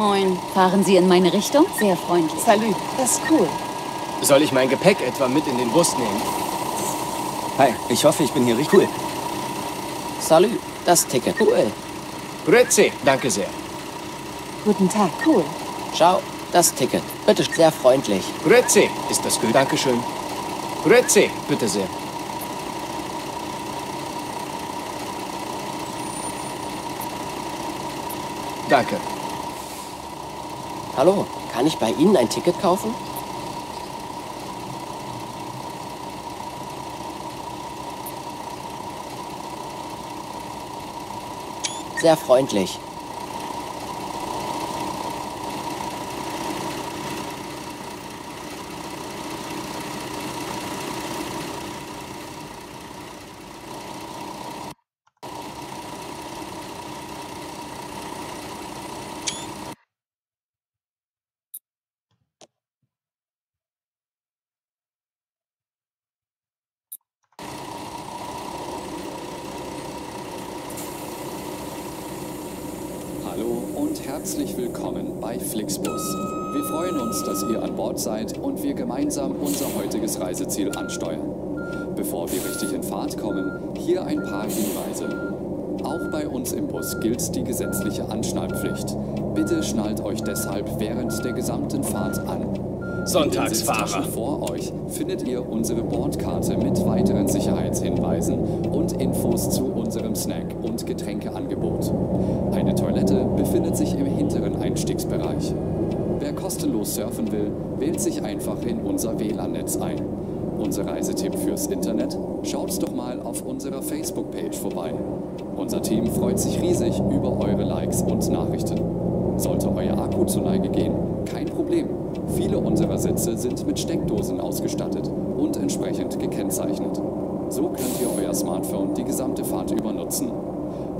Moin. Fahren Sie in meine Richtung? Sehr freundlich. Salü, das ist cool. Soll ich mein Gepäck etwa mit in den Bus nehmen? Hi, ich hoffe, ich bin hier richtig cool. Salü, das Ticket. Cool. Grüezi, danke sehr. Guten Tag, cool. Schau, das Ticket. Bitte, sehr freundlich. Grüezi, ist das gut? Dankeschön. Grüezi, bitte sehr. Danke. Hallo, kann ich bei Ihnen ein Ticket kaufen? Sehr freundlich. Hallo und herzlich willkommen bei Flixbus. Wir freuen uns, dass ihr an Bord seid und wir gemeinsam unser heutiges Reiseziel ansteuern. Bevor wir richtig in Fahrt kommen, hier ein paar Hinweise. Auch bei uns im Bus gilt die gesetzliche Anschnallpflicht. Bitte schnallt euch deshalb während der gesamten Fahrt an. Sonntagsfahrer. Vor euch findet ihr unsere Bordkarte mit weiteren Sicherheitshinweisen und Infos zu unserem Snack- und Getränkeangebot. Eine Toilette befindet sich im hinteren Einstiegsbereich. Wer kostenlos surfen will, wählt sich einfach in unser WLAN-Netz ein. Unser Reisetipp fürs Internet? Schaut doch mal auf unserer Facebook-Page vorbei. Unser Team freut sich riesig über eure Likes und Nachrichten. Sollte euer Akku zur Neige gehen, kein Problem. Viele unserer Sitze sind mit Steckdosen ausgestattet und entsprechend gekennzeichnet. So könnt ihr euer Smartphone die gesamte Fahrt über nutzen.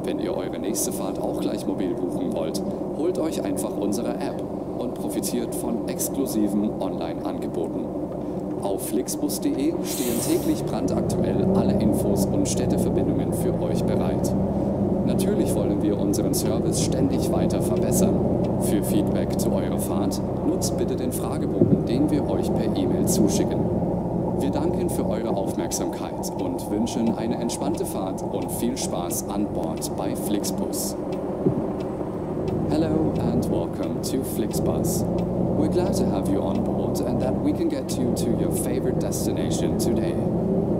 Wenn ihr eure nächste Fahrt auch gleich mobil buchen wollt, holt euch einfach unsere App und profitiert von exklusiven Online-Angeboten. Auf flixbus.de stehen täglich brandaktuell alle Infos und Städteverbindungen für euch bereit. Natürlich wollen wir unseren Service ständig weiter verbessern. Für Feedback zu eurer Fahrt nutzt bitte den Fragebogen, den wir euch per E-Mail zuschicken. Wir danken für eure Aufmerksamkeit und wünschen eine entspannte Fahrt und viel Spaß an Bord bei Flixbus. Hello and welcome to Flixbus. We're glad to have you on board and that we can get you to your favorite destination today.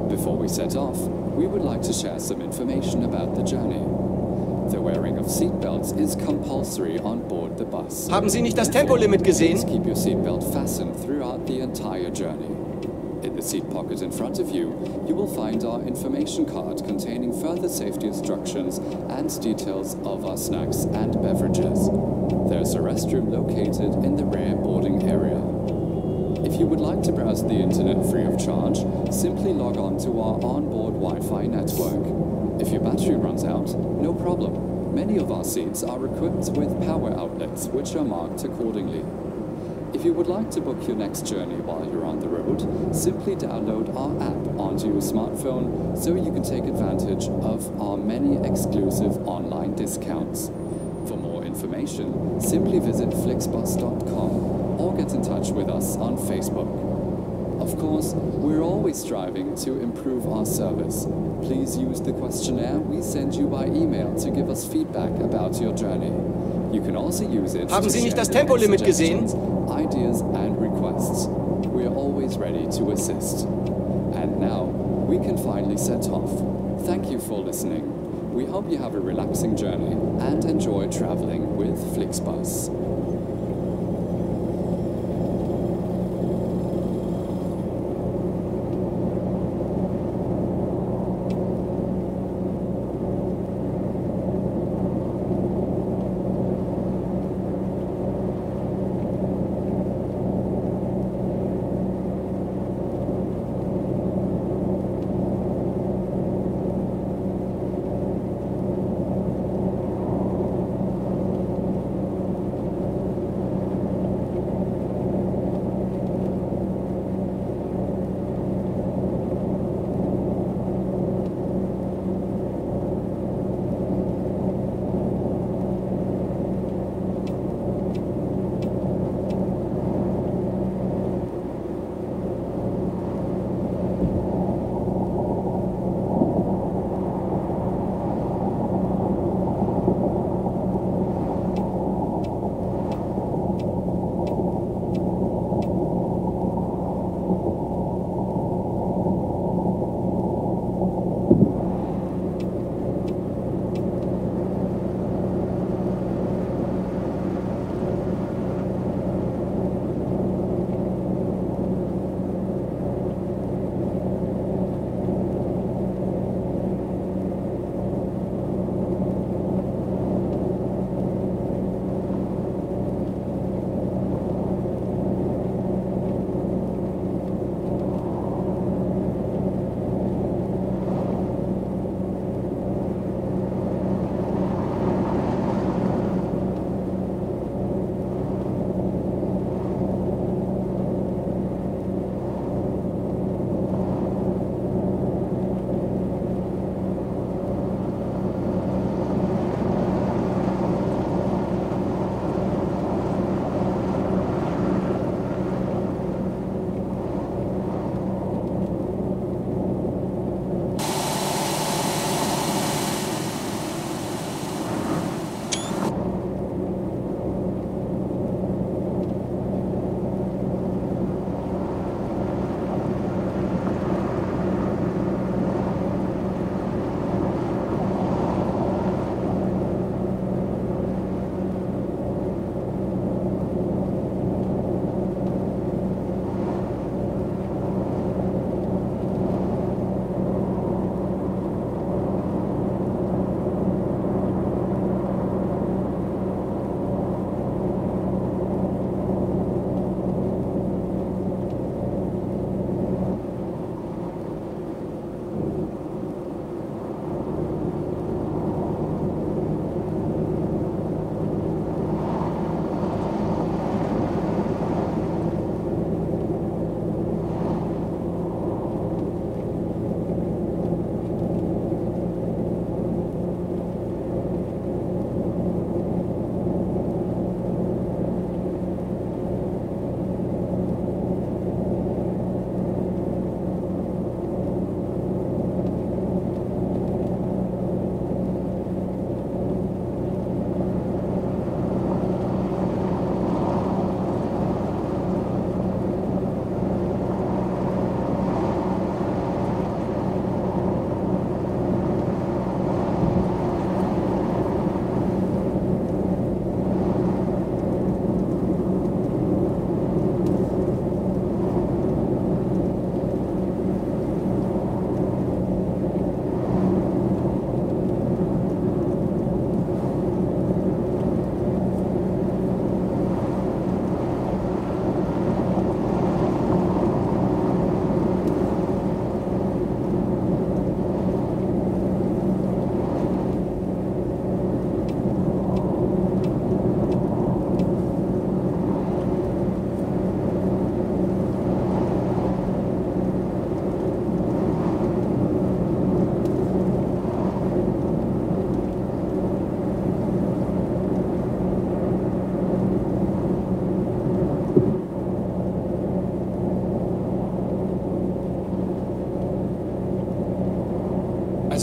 Before we set off, we would like to share some information about the journey. The wearing of seatbelts is compulsory on board the bus. Haben Sie nicht das Tempolimit Please gesehen? keep your seatbelt fastened throughout the entire journey. In the seat pocket in front of you, you will find our information card containing further safety instructions and details of our snacks and beverages. There's a restroom located in the rear boarding area. If you would like to browse the internet free of charge, simply log on to our onboard Wi-Fi network. If your battery runs out, no problem. Many of our seats are equipped with power outlets, which are marked accordingly. If you would like to book your next journey while you're on the road, simply download our app onto your smartphone so you can take advantage of our many exclusive online discounts. For more information, simply visit flixbus.com or get in touch with us on Facebook. Of course, we're always striving to improve our service. Please use the questionnaire we send you by email to give us feedback about your journey. You can also use it Haben Sie nicht das Tempolimit gesehen? Ideas and requests. We are always ready to assist. And now, we can finally set off. Thank you for listening. We hope you have a relaxing journey and enjoy traveling with Flixbus.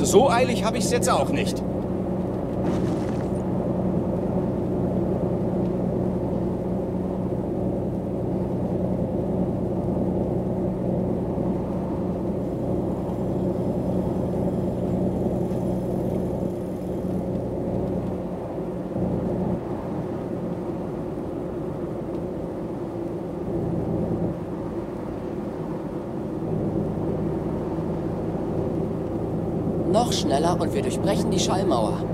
So eilig habe ich es jetzt auch nicht. Schneller und wir durchbrechen die Schallmauer.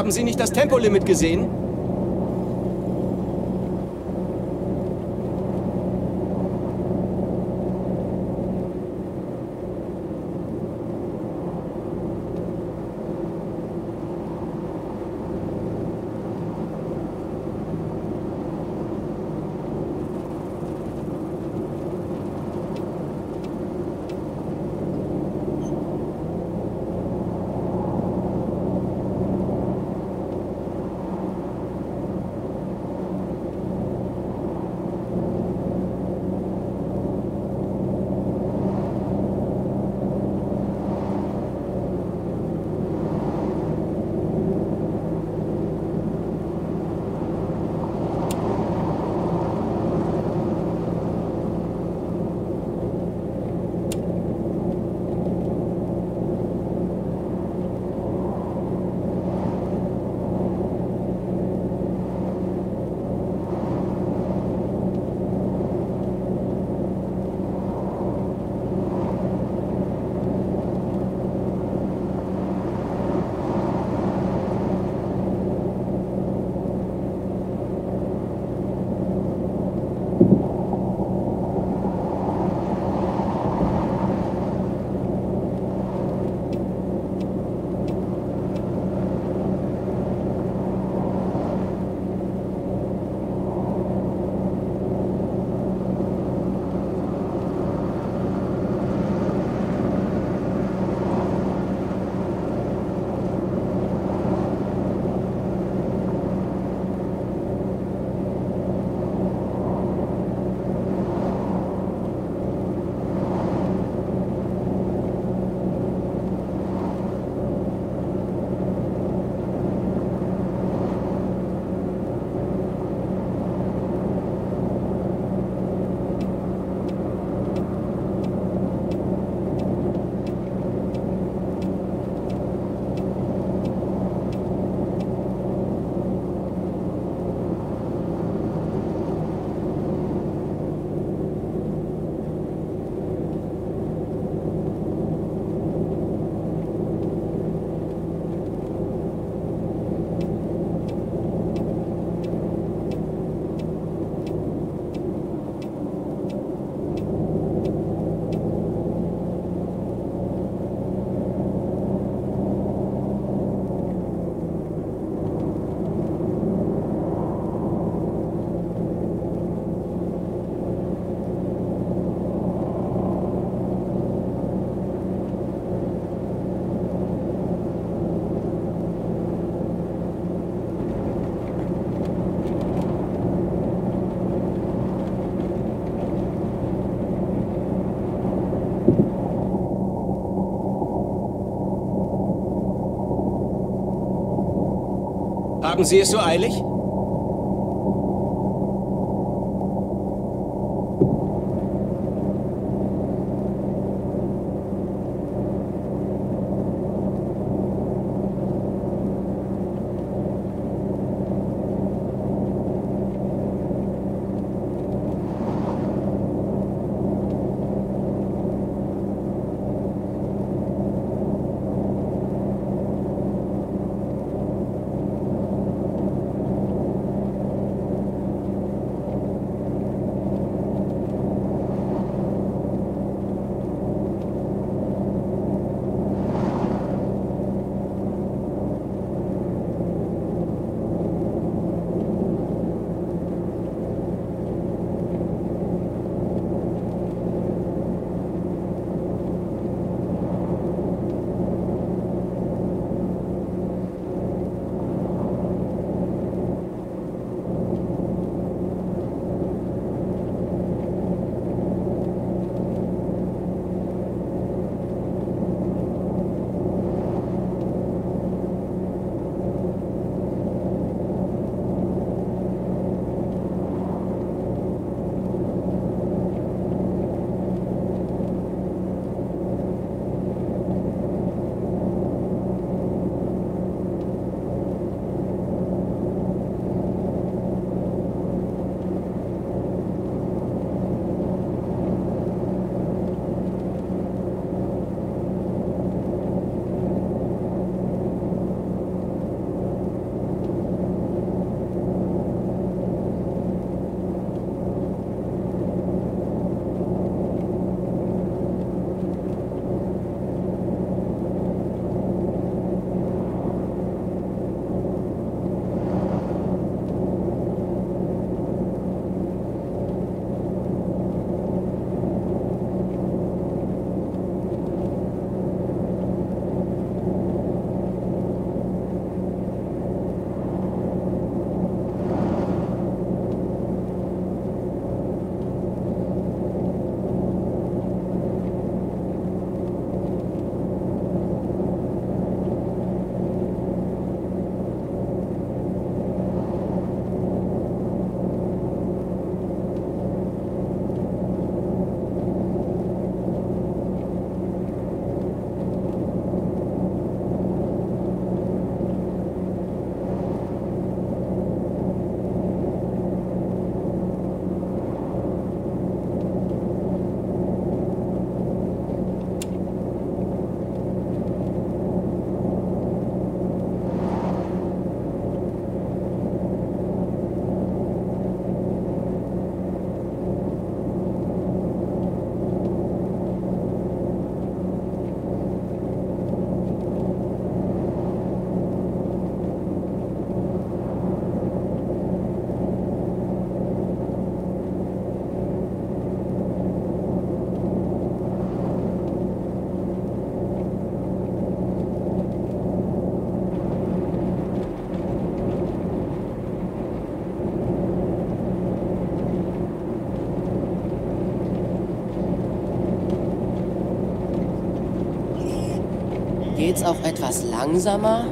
Haben Sie nicht das Tempolimit gesehen? Haben Sie es so eilig? Geht's auch etwas langsamer?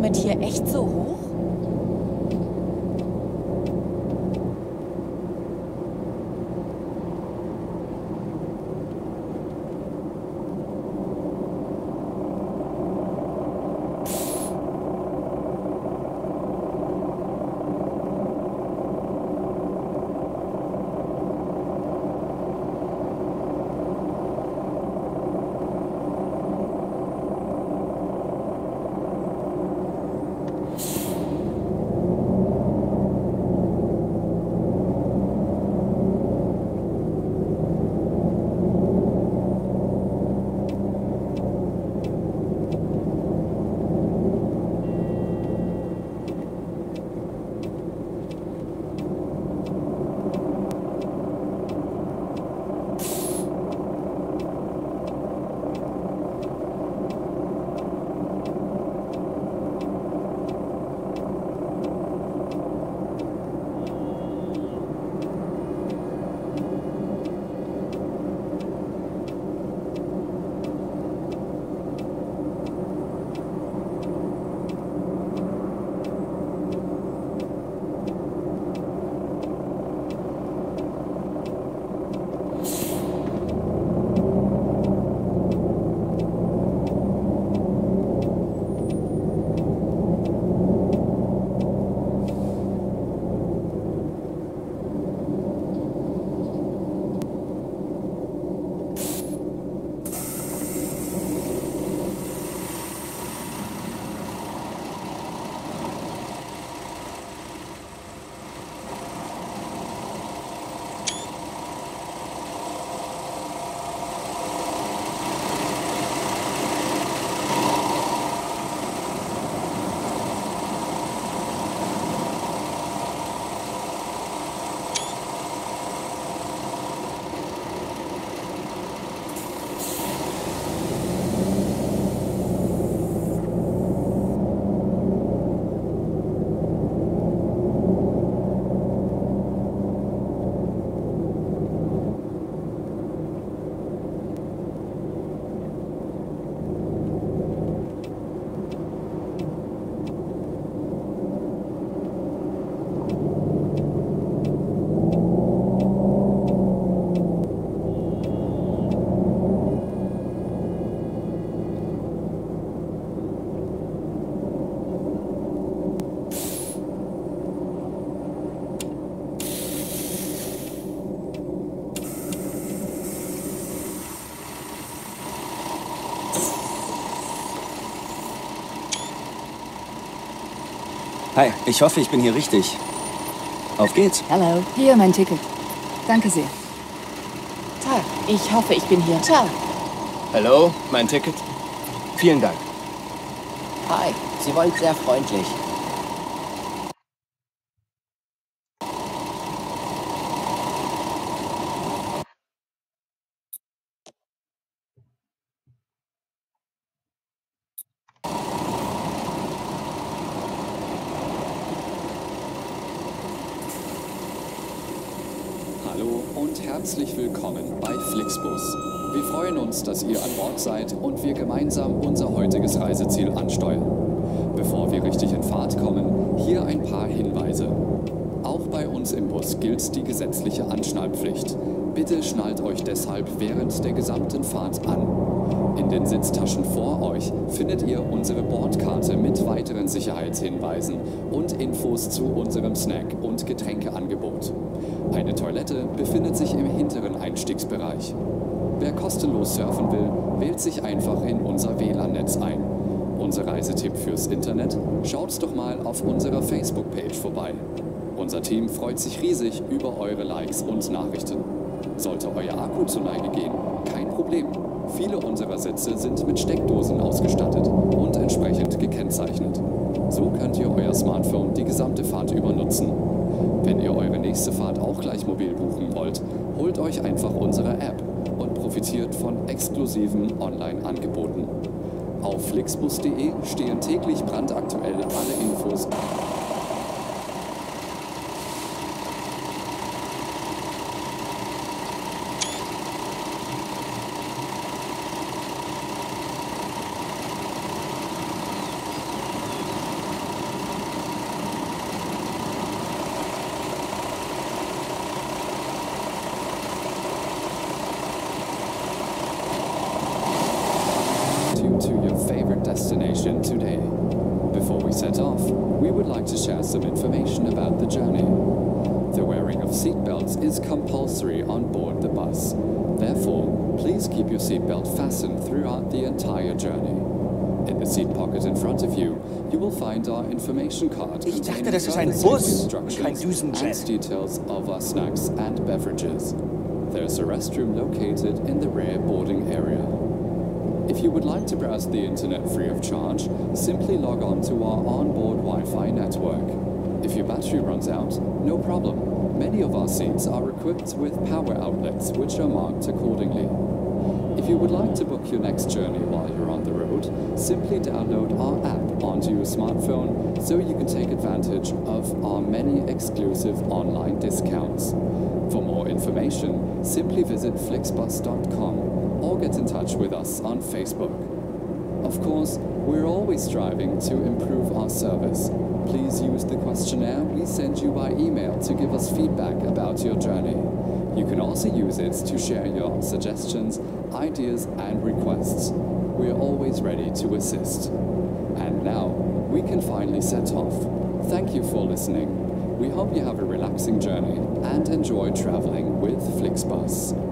Tempolimit hier echt so Hi, ich hoffe, ich bin hier richtig. Auf geht's. Hallo. Hier mein Ticket. Danke sehr. Tag. Ich hoffe, ich bin hier. Ciao. Hallo, mein Ticket. Vielen Dank. Hi, Sie waren sehr freundlich. Hallo und herzlich willkommen bei Flixbus. Wir freuen uns, dass ihr an Bord seid und wir gemeinsam unser heutiges Reiseziel ansteuern. Bevor wir richtig in Fahrt kommen, hier ein paar Hinweise. Auch bei uns im Bus gilt die gesetzliche Anschnallpflicht. Bitte schnallt euch deshalb während der gesamten Fahrt an. In den Sitztaschen vor euch findet ihr unsere Bordkarte mit weiteren Sicherheitshinweisen und Infos zu unserem Snack- und Getränkeangebot. Eine Toilette befindet sich im hinteren Einstiegsbereich. Wer kostenlos surfen will, wählt sich einfach in unser WLAN-Netz ein. Unser Reisetipp fürs Internet? Schaut doch mal auf unserer Facebook-Page vorbei. Unser Team freut sich riesig über eure Likes und Nachrichten. Sollte euer Akku zur Neige gehen, kein Problem. Viele unserer Sitze sind mit Steckdosen ausgestattet und entsprechend gekennzeichnet. So könnt ihr euer Smartphone die gesamte Fahrt über nutzen. Wenn ihr eure nächste Fahrt auch gleich mobil buchen wollt, holt euch einfach unsere App und profitiert von exklusiven Online-Angeboten. Auf flixbus.de stehen täglich brandaktuell alle Infos. Details of our snacks and beverages. There's a restroom located in the rear boarding area. If you would like to browse the internet free of charge, simply log on to our onboard Wi-Fi network. If your battery runs out, no problem. Many of our seats are equipped with power outlets which are marked accordingly. If you would like to book your next journey while you're on the road, simply download our app onto your smartphone so you can take advantage of our many exclusive online discounts. For more information, simply visit flixbus.com or get in touch with us on Facebook. Of course, we're always striving to improve our service. Please use the questionnaire we send you by email to give us feedback about your journey. You can also use it to share your suggestions, ideas, and requests. We're always ready to assist. We can finally set off. Thank you for listening. We hope you have a relaxing journey and enjoy traveling with Flixbus.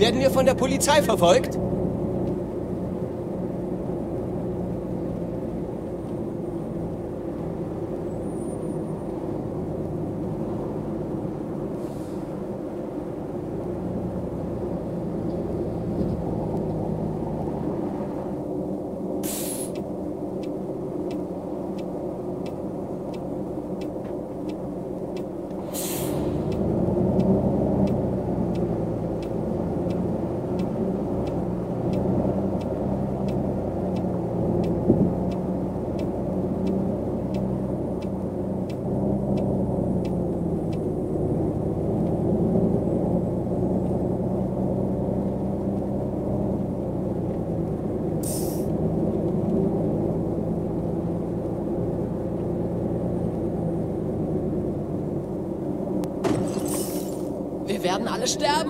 Werden wir von der Polizei verfolgt? Wir werden alle sterben.